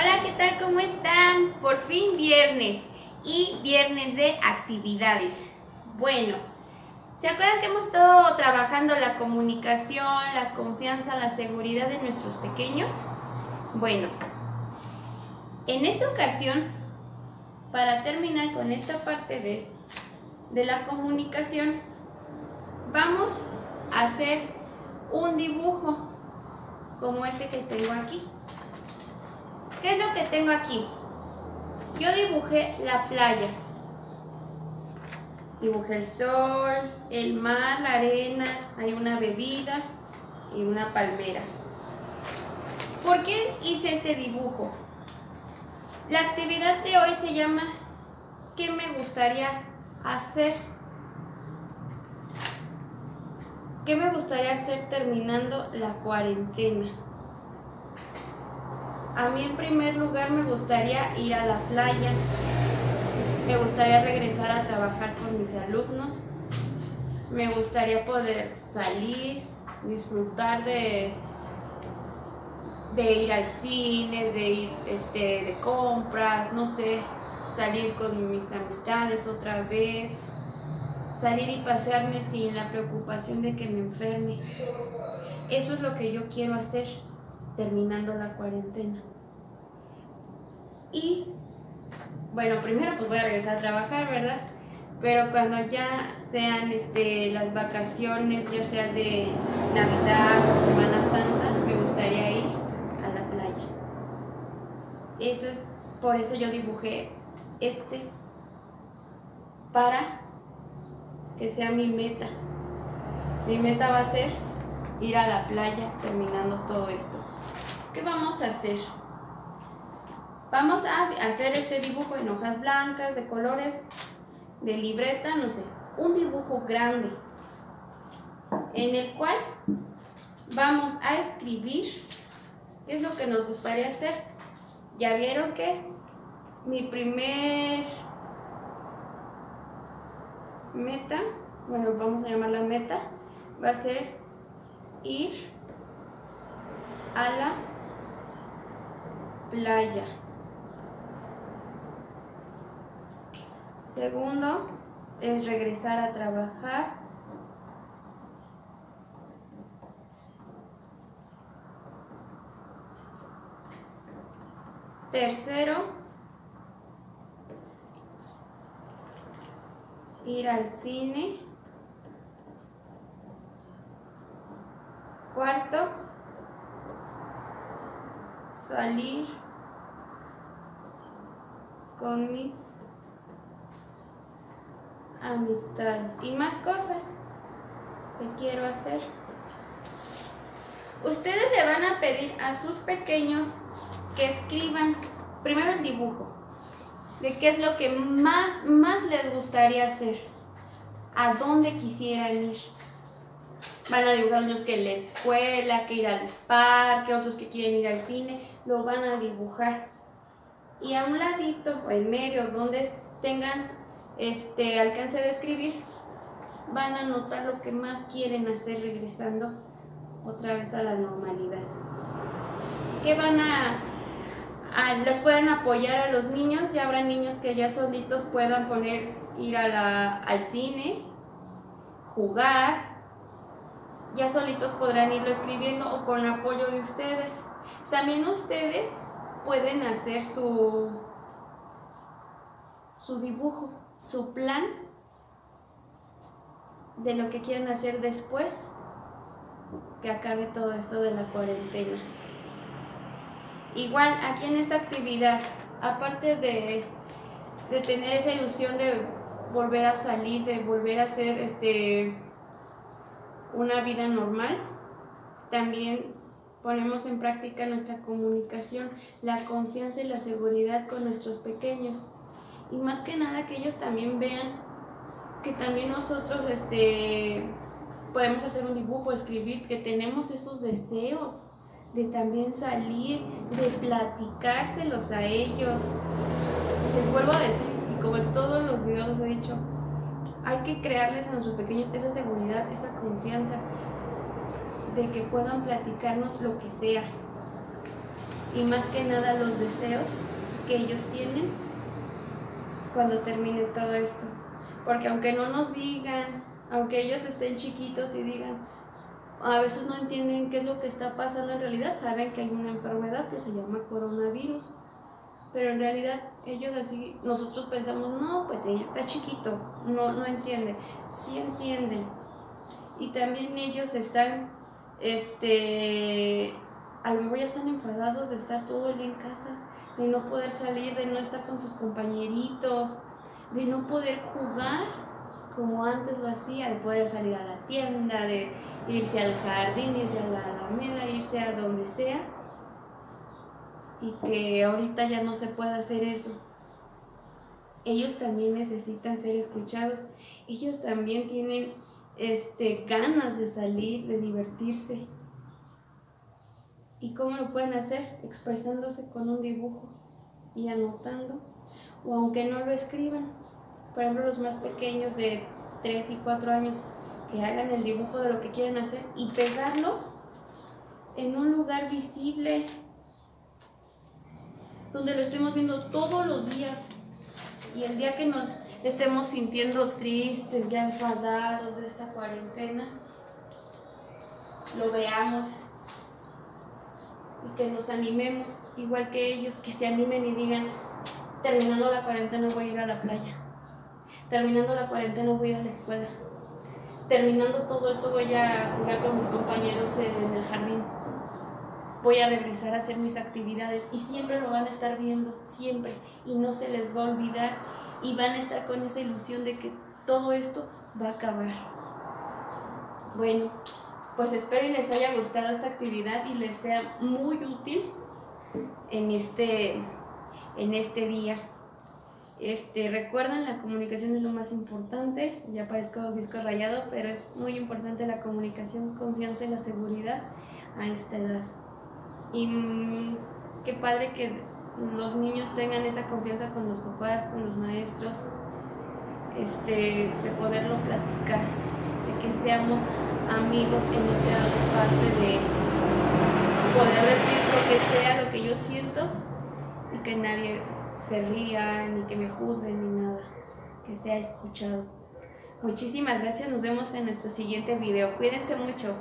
Hola, ¿qué tal? ¿Cómo están? Por fin viernes y viernes de actividades. Bueno, ¿se acuerdan que hemos estado trabajando la comunicación, la confianza, la seguridad de nuestros pequeños? Bueno, en esta ocasión, para terminar con esta parte de, de la comunicación, vamos a hacer un dibujo como este que tengo aquí. ¿Qué es lo que tengo aquí? Yo dibujé la playa. Dibujé el sol, el mar, la arena, hay una bebida y una palmera. ¿Por qué hice este dibujo? La actividad de hoy se llama ¿Qué me gustaría hacer? ¿Qué me gustaría hacer terminando la cuarentena? A mí en primer lugar me gustaría ir a la playa, me gustaría regresar a trabajar con mis alumnos, me gustaría poder salir, disfrutar de, de ir al cine, de ir este, de compras, no sé, salir con mis amistades otra vez, salir y pasearme sin la preocupación de que me enferme. Eso es lo que yo quiero hacer terminando la cuarentena. Y bueno, primero pues voy a regresar a trabajar, ¿verdad? Pero cuando ya sean este, las vacaciones, ya sea de Navidad o Semana Santa, me gustaría ir a la playa. Eso es, por eso yo dibujé este para que sea mi meta. Mi meta va a ser ir a la playa terminando todo esto. ¿Qué vamos a hacer? Vamos a hacer este dibujo en hojas blancas, de colores, de libreta, no sé, un dibujo grande en el cual vamos a escribir qué es lo que nos gustaría hacer. Ya vieron que mi primer meta, bueno, vamos a llamarla meta, va a ser ir a la playa. Segundo es regresar a trabajar. Tercero, ir al cine. Cuarto, salir con mis amistades y más cosas que quiero hacer. Ustedes le van a pedir a sus pequeños que escriban primero el dibujo de qué es lo que más, más les gustaría hacer, a dónde quisieran ir. Van a dibujar unos que en la escuela, que ir al parque, otros que quieren ir al cine, lo van a dibujar. Y a un ladito o en medio, donde tengan este alcance de escribir, van a notar lo que más quieren hacer regresando otra vez a la normalidad. ¿Qué van a, los pueden apoyar a los niños? Ya habrá niños que ya solitos puedan poner, ir a la, al cine, jugar, ya solitos podrán irlo escribiendo o con apoyo de ustedes. También ustedes pueden hacer su, su dibujo su plan de lo que quieren hacer después que acabe todo esto de la cuarentena. Igual aquí en esta actividad, aparte de, de tener esa ilusión de volver a salir, de volver a hacer este, una vida normal, también ponemos en práctica nuestra comunicación, la confianza y la seguridad con nuestros pequeños y más que nada que ellos también vean que también nosotros este, podemos hacer un dibujo, escribir, que tenemos esos deseos de también salir, de platicárselos a ellos. Les vuelvo a decir, y como en todos los videos los he dicho, hay que crearles a nuestros pequeños esa seguridad, esa confianza de que puedan platicarnos lo que sea. y más que nada los deseos que ellos tienen cuando termine todo esto. Porque aunque no nos digan, aunque ellos estén chiquitos y digan, a veces no entienden qué es lo que está pasando en realidad, saben que hay una enfermedad que se llama coronavirus, pero en realidad ellos así, nosotros pensamos, no, pues ella está chiquito, no, no entiende, sí entienden. Y también ellos están, este, a lo mejor ya están enfadados de estar todo el día en casa, de no poder salir, de no estar con sus compañeritos, de no poder jugar como antes lo hacía, de poder salir a la tienda, de irse al jardín, irse a la alameda, irse a donde sea. Y que ahorita ya no se puede hacer eso. Ellos también necesitan ser escuchados. Ellos también tienen este, ganas de salir, de divertirse. ¿Y cómo lo pueden hacer? Expresándose con un dibujo y anotando. O aunque no lo escriban, por ejemplo, los más pequeños de 3 y 4 años, que hagan el dibujo de lo que quieren hacer y pegarlo en un lugar visible, donde lo estemos viendo todos los días. Y el día que nos estemos sintiendo tristes, ya enfadados de esta cuarentena, lo veamos y que nos animemos, igual que ellos, que se animen y digan, terminando la cuarentena voy a ir a la playa Terminando la cuarentena voy a la escuela. Terminando todo esto voy a jugar con mis compañeros en el jardín. Voy a regresar a hacer mis actividades y siempre lo van a estar viendo, siempre. Y no se les va a olvidar y van a estar con esa ilusión de que todo esto va a acabar. Bueno, pues espero y les haya gustado esta actividad y les sea muy útil en este, en este día. Este, recuerdan, la comunicación es lo más importante, ya parezco disco rayado, pero es muy importante la comunicación, confianza y la seguridad a esta edad. Y mm, qué padre que los niños tengan esa confianza con los papás, con los maestros, este, de poderlo platicar, de que seamos amigos en esa parte de poder decir lo que sea, lo que yo siento y que nadie se rían, ni que me juzguen, ni nada. Que sea escuchado. Muchísimas gracias, nos vemos en nuestro siguiente video. Cuídense mucho.